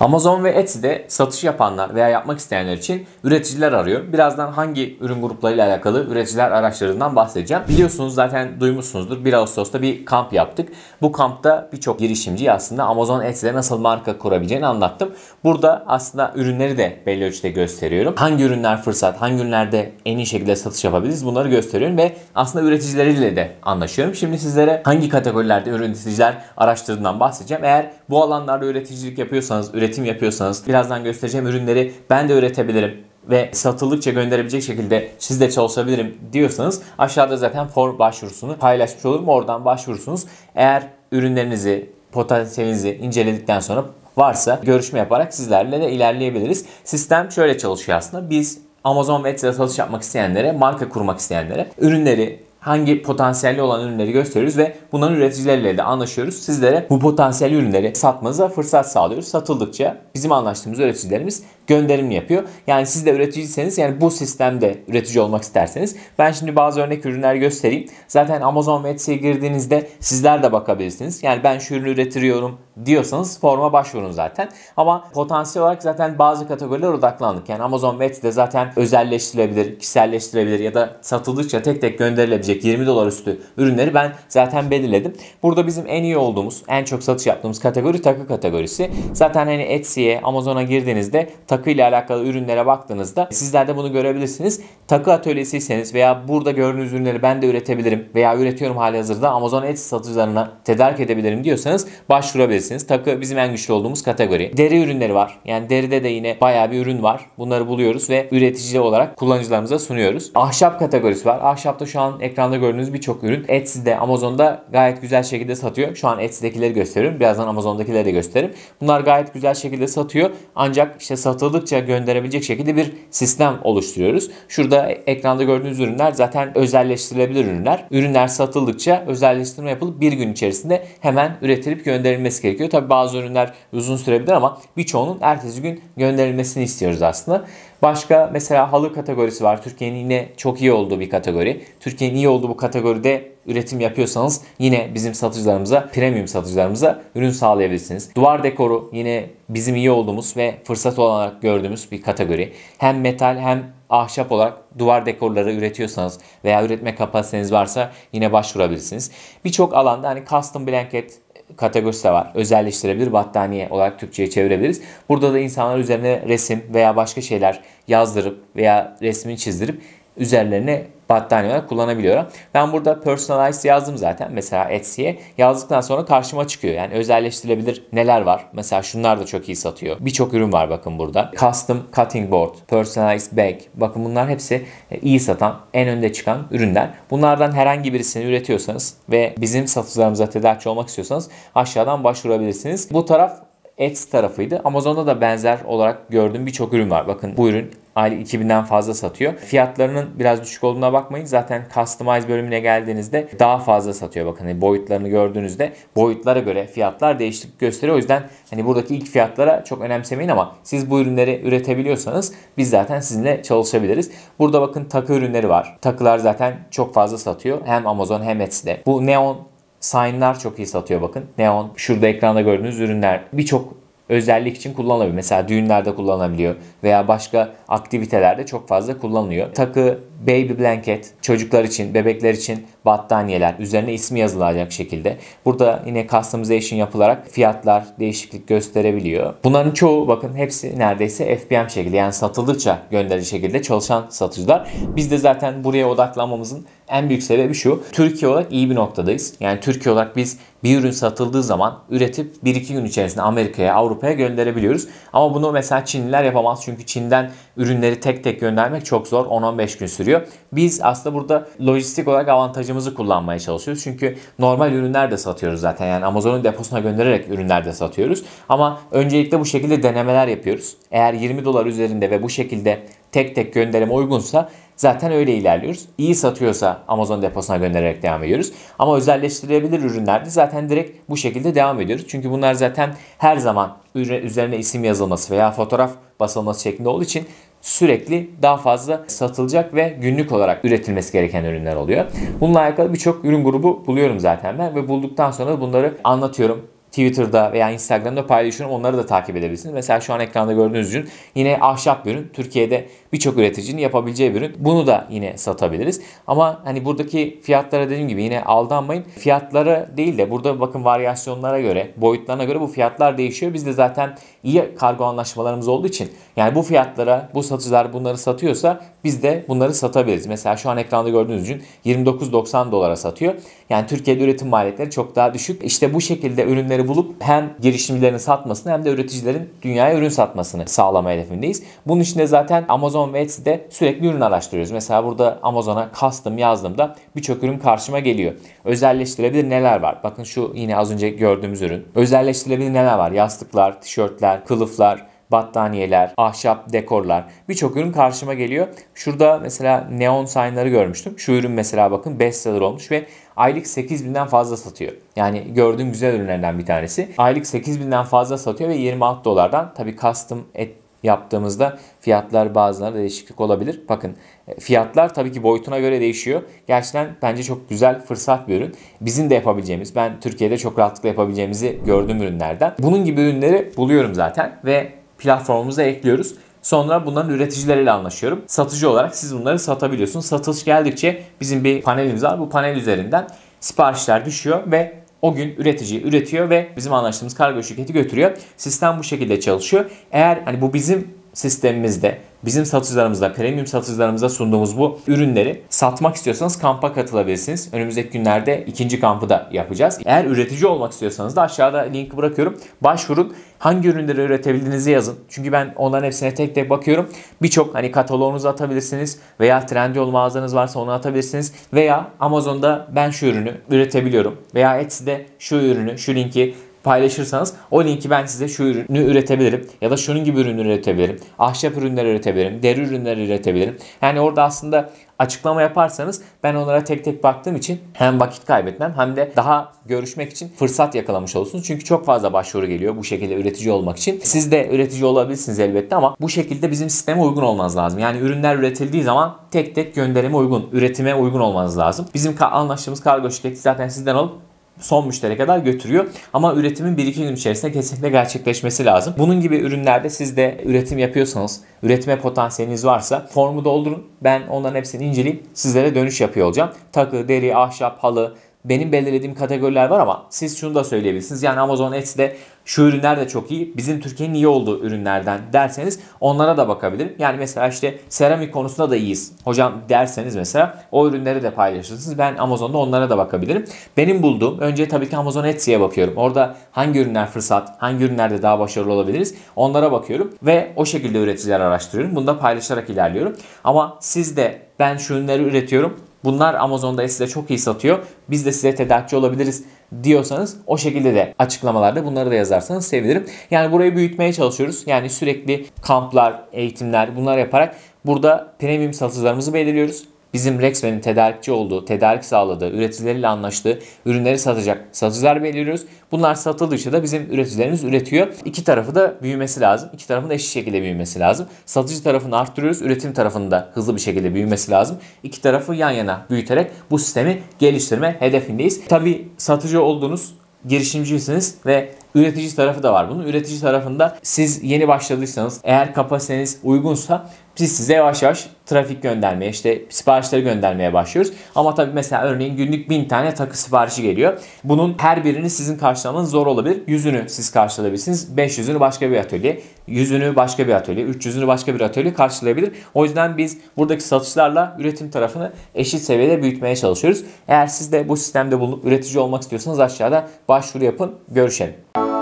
Amazon ve Etsy'de satış yapanlar veya yapmak isteyenler için üreticiler arıyor. Birazdan hangi ürün gruplarıyla alakalı üreticiler araçlarından bahsedeceğim. Biliyorsunuz zaten duymuşsunuzdur. 1 Ağustos'ta bir kamp yaptık. Bu kampta birçok girişimci aslında Amazon Etsy'de nasıl marka kurabileceğini anlattım. Burada aslında ürünleri de belli ölçüde gösteriyorum. Hangi ürünler fırsat, hangi ürünlerde en iyi şekilde satış yapabiliriz bunları gösteriyorum ve aslında üreticileriyle de anlaşıyorum. Şimdi sizlere hangi kategorilerde üreticiler araştırdığından bahsedeceğim. Eğer bu alanlarda üreticilik yapıyorsanız, üretim yapıyorsanız birazdan göstereceğim ürünleri ben de üretebilirim ve satıldıkça gönderebilecek şekilde siz de çalışabilirim diyorsanız aşağıda zaten form başvurusunu paylaşmış olurum. Oradan başvurursunuz. Eğer ürünlerinizi, potansiyelinizi inceledikten sonra varsa görüşme yaparak sizlerle de ilerleyebiliriz. Sistem şöyle çalışıyor aslında. Biz Amazon ve Etsy'de satış yapmak isteyenlere, marka kurmak isteyenlere ürünleri hangi potansiyelli olan ürünleri gösteriyoruz ve bunların üreticileriyle de anlaşıyoruz. Sizlere bu potansiyel ürünleri satmanıza fırsat sağlıyoruz. Satıldıkça bizim anlaştığımız üreticilerimiz gönderim yapıyor. Yani siz de üreticiyseniz yani bu sistemde üretici olmak isterseniz ben şimdi bazı örnek ürünler göstereyim. Zaten Amazon ve Etsy'ye girdiğinizde sizler de bakabilirsiniz. Yani ben şu ürünü üretiyorum diyorsanız forma başvurun zaten. Ama potansiyel olarak zaten bazı kategoriler odaklandık. Yani Amazon ve Etsy'de zaten özelleştirilebilir, kişiselleştirebilir ya da satıldıkça tek tek gönderilebilecek 20 dolar üstü ürünleri ben zaten belirledim. Burada bizim en iyi olduğumuz, en çok satış yaptığımız kategori takı kategorisi. Zaten hani Etsy'ye, Amazon'a girdiğinizde takı ile alakalı ürünlere baktığınızda sizler de bunu görebilirsiniz. Takı atölyesiyseniz veya burada gördüğünüz ürünleri ben de üretebilirim veya üretiyorum hali hazırda Amazon Etsy satıcılarına tedarik edebilirim diyorsanız başvurabilirsiniz. Takı bizim en güçlü olduğumuz kategori. Deri ürünleri var. Yani deride de yine bayağı bir ürün var. Bunları buluyoruz ve üretici olarak kullanıcılarımıza sunuyoruz. Ahşap kategorisi var. Ahşapta şu an ekranda gördüğünüz birçok ürün Etsy'de, Amazon'da gayet güzel şekilde satıyor. Şu an Etsy'dekileri gösteriyorum. Birazdan Amazon'dakileri de gösteririm. Bunlar gayet güzel şekilde satıyor. Ancak işte satıldıkça gönderebilecek şekilde bir sistem oluşturuyoruz. Şurada ekranda gördüğünüz ürünler zaten özelleştirilebilir ürünler. Ürünler satıldıkça özelleştirme yapılıp bir gün içerisinde hemen üretilip gönderilmesi gerekiyor. Tabi bazı ürünler uzun sürebilir ama birçoğunun ertesi gün gönderilmesini istiyoruz aslında. Başka mesela halı kategorisi var. Türkiye'nin yine çok iyi olduğu bir kategori. Türkiye'nin iyi olduğu bu kategoride üretim yapıyorsanız yine bizim satıcılarımıza, premium satıcılarımıza ürün sağlayabilirsiniz. Duvar dekoru yine bizim iyi olduğumuz ve fırsat olarak gördüğümüz bir kategori. Hem metal hem ahşap olarak duvar dekorları üretiyorsanız veya üretme kapasiteniz varsa yine başvurabilirsiniz. Birçok alanda hani custom blanket kategorisi de var. Özelleştirebilir battaniye olarak Türkçe'ye çevirebiliriz. Burada da insanlar üzerine resim veya başka şeyler yazdırıp veya resmini çizdirip üzerlerine battaniye olarak kullanabiliyorum. Ben burada personalized yazdım zaten mesela Etsy'ye. Yazdıktan sonra karşıma çıkıyor. Yani özelleştirilebilir neler var. Mesela şunlar da çok iyi satıyor. Birçok ürün var bakın burada. Custom cutting board, personalized bag. Bakın bunlar hepsi e, iyi satan, en önde çıkan ürünler. Bunlardan herhangi birisini üretiyorsanız ve bizim satıcılarımıza tedarikçi olmak istiyorsanız aşağıdan başvurabilirsiniz. Bu taraf Etsy tarafıydı. Amazon'da da benzer olarak gördüğüm birçok ürün var. Bakın bu ürün aylık 2000'den fazla satıyor. Fiyatlarının biraz düşük olduğuna bakmayın. Zaten customize bölümüne geldiğinizde daha fazla satıyor. Bakın hani boyutlarını gördüğünüzde boyutlara göre fiyatlar değişiklik gösteriyor. O yüzden hani buradaki ilk fiyatlara çok önemsemeyin ama siz bu ürünleri üretebiliyorsanız biz zaten sizinle çalışabiliriz. Burada bakın takı ürünleri var. Takılar zaten çok fazla satıyor. Hem Amazon hem Etsy'de. Bu neon sign'lar çok iyi satıyor bakın. Neon şurada ekranda gördüğünüz ürünler birçok özellik için kullanılabiliyor. Mesela düğünlerde kullanılabiliyor veya başka aktivitelerde çok fazla kullanılıyor. Takı, baby blanket, çocuklar için, bebekler için battaniyeler, üzerine ismi yazılacak şekilde. Burada yine customization yapılarak fiyatlar değişiklik gösterebiliyor. Bunların çoğu bakın hepsi neredeyse FBM şekilde yani satıldıkça gönderici şekilde çalışan satıcılar. Biz de zaten buraya odaklanmamızın en büyük sebebi şu. Türkiye olarak iyi bir noktadayız. Yani Türkiye olarak biz bir ürün satıldığı zaman üretip 1-2 gün içerisinde Amerika'ya, Avrupa'ya gönderebiliyoruz. Ama bunu mesela Çinliler yapamaz. Çünkü Çin'den ürünleri tek tek göndermek çok zor. 10-15 gün sürüyor. Biz aslında burada lojistik olarak avantajımızı kullanmaya çalışıyoruz. Çünkü normal ürünler de satıyoruz zaten. Yani Amazon'un deposuna göndererek ürünler de satıyoruz. Ama öncelikle bu şekilde denemeler yapıyoruz. Eğer 20 dolar üzerinde ve bu şekilde tek tek gönderime uygunsa Zaten öyle ilerliyoruz. İyi satıyorsa Amazon deposuna göndererek devam ediyoruz. Ama özelleştirilebilir ürünlerde zaten direkt bu şekilde devam ediyoruz. Çünkü bunlar zaten her zaman üzerine isim yazılması veya fotoğraf basılması şeklinde olduğu için sürekli daha fazla satılacak ve günlük olarak üretilmesi gereken ürünler oluyor. Bununla alakalı birçok ürün grubu buluyorum zaten ben ve bulduktan sonra bunları anlatıyorum Twitter'da veya Instagram'da paylaşıyorum. Onları da takip edebilirsiniz. Mesela şu an ekranda gördüğünüz ürün yine ahşap ürün. Türkiye'de birçok üreticinin yapabileceği bir ürün. Bunu da yine satabiliriz. Ama hani buradaki fiyatlara dediğim gibi yine aldanmayın. Fiyatlara değil de burada bakın varyasyonlara göre, boyutlarına göre bu fiyatlar değişiyor. Biz de zaten iyi kargo anlaşmalarımız olduğu için yani bu fiyatlara bu satıcılar bunları satıyorsa biz de bunları satabiliriz. Mesela şu an ekranda gördüğünüz ürün 29.90 dolara satıyor. Yani Türkiye'de üretim maliyetleri çok daha düşük. İşte bu şekilde ürünleri bulup hem girişimcilerin satmasını hem de üreticilerin dünyaya ürün satmasını sağlama hedefindeyiz. Bunun için de zaten Amazon ve Etsy'de sürekli ürün araştırıyoruz. Mesela burada Amazon'a custom yazdığımda birçok ürün karşıma geliyor. Özelleştirebilir neler var? Bakın şu yine az önce gördüğümüz ürün. Özelleştirebilir neler var? Yastıklar, tişörtler, kılıflar, battaniyeler, ahşap dekorlar birçok ürün karşıma geliyor. Şurada mesela neon signları görmüştüm. Şu ürün mesela bakın bestseller olmuş ve aylık 8000'den fazla satıyor. Yani gördüğüm güzel ürünlerden bir tanesi. Aylık 8000'den fazla satıyor ve 26 dolardan tabii custom et yaptığımızda fiyatlar bazılarında değişiklik olabilir. Bakın e, fiyatlar tabii ki boyutuna göre değişiyor. Gerçekten bence çok güzel fırsat bir ürün. Bizim de yapabileceğimiz, ben Türkiye'de çok rahatlıkla yapabileceğimizi gördüğüm ürünlerden. Bunun gibi ürünleri buluyorum zaten ve platformumuza ekliyoruz. Sonra bunların üreticileriyle anlaşıyorum. Satıcı olarak siz bunları satabiliyorsunuz. Satış geldikçe bizim bir panelimiz var. Bu panel üzerinden siparişler düşüyor ve o gün üretici üretiyor ve bizim anlaştığımız kargo şirketi götürüyor. Sistem bu şekilde çalışıyor. Eğer hani bu bizim sistemimizde bizim satıcılarımızda, premium satıcılarımıza sunduğumuz bu ürünleri satmak istiyorsanız kampa katılabilirsiniz. Önümüzdeki günlerde ikinci kampı da yapacağız. Eğer üretici olmak istiyorsanız da aşağıda linki bırakıyorum. Başvurun. Hangi ürünleri üretebildiğinizi yazın. Çünkü ben onların hepsine tek tek bakıyorum. Birçok hani kataloğunuzu atabilirsiniz veya Trendyol mağazanız varsa onu atabilirsiniz veya Amazon'da ben şu ürünü üretebiliyorum veya Etsy'de şu ürünü, şu linki paylaşırsanız o linki ben size şu ürünü üretebilirim ya da şunun gibi ürünü üretebilirim. Ahşap ürünleri üretebilirim, deri ürünleri üretebilirim. Yani orada aslında açıklama yaparsanız ben onlara tek tek baktığım için hem vakit kaybetmem hem de daha görüşmek için fırsat yakalamış olursunuz. Çünkü çok fazla başvuru geliyor bu şekilde üretici olmak için. Siz de üretici olabilirsiniz elbette ama bu şekilde bizim sisteme uygun olmanız lazım. Yani ürünler üretildiği zaman tek tek gönderime uygun, üretime uygun olmanız lazım. Bizim anlaştığımız kargo şirketi zaten sizden alıp son müşteri kadar götürüyor. Ama üretimin 1-2 gün içerisinde kesinlikle gerçekleşmesi lazım. Bunun gibi ürünlerde siz de üretim yapıyorsanız, üretime potansiyeliniz varsa formu doldurun. Ben onların hepsini inceleyip sizlere dönüş yapıyor olacağım. Takı, deri, ahşap, halı, benim belirlediğim kategoriler var ama siz şunu da söyleyebilirsiniz. Yani Amazon Etsy'de şu ürünler de çok iyi. Bizim Türkiye'nin iyi olduğu ürünlerden derseniz onlara da bakabilirim. Yani mesela işte seramik konusunda da iyiyiz. Hocam derseniz mesela o ürünleri de paylaşırsınız. Ben Amazon'da onlara da bakabilirim. Benim bulduğum önce tabii ki Amazon Etsy'ye bakıyorum. Orada hangi ürünler fırsat, hangi ürünlerde daha başarılı olabiliriz onlara bakıyorum. Ve o şekilde üreticiler araştırıyorum. Bunu da paylaşarak ilerliyorum. Ama siz de ben şu ürünleri üretiyorum Bunlar Amazon'da size çok iyi satıyor. Biz de size tedarikçi olabiliriz diyorsanız o şekilde de açıklamalarda bunları da yazarsanız sevinirim. Yani burayı büyütmeye çalışıyoruz. Yani sürekli kamplar, eğitimler bunlar yaparak burada premium satıcılarımızı belirliyoruz bizim Rexven'in tedarikçi olduğu, tedarik sağladığı, üreticileriyle anlaştığı ürünleri satacak satıcılar belirliyoruz. Bunlar satıldıkça da bizim üreticilerimiz üretiyor. İki tarafı da büyümesi lazım. İki tarafın da eşit şekilde büyümesi lazım. Satıcı tarafını arttırıyoruz, üretim tarafının da hızlı bir şekilde büyümesi lazım. İki tarafı yan yana büyüterek bu sistemi geliştirme hedefindeyiz. Tabi satıcı olduğunuz girişimcisiniz ve üretici tarafı da var bunun. Üretici tarafında siz yeni başladıysanız eğer kapasiteniz uygunsa biz size yavaş yavaş trafik göndermeye, işte siparişleri göndermeye başlıyoruz. Ama tabii mesela örneğin günlük 1000 tane takı siparişi geliyor. Bunun her birini sizin karşılamanız zor olabilir. Yüzünü siz karşılayabilirsiniz. 500'ünü başka bir atölye, yüzünü başka bir atölye, 300'ünü başka bir atölye karşılayabilir. O yüzden biz buradaki satışlarla üretim tarafını eşit seviyede büyütmeye çalışıyoruz. Eğer siz de bu sistemde bulunup üretici olmak istiyorsanız aşağıda başvuru yapın. Görüşelim.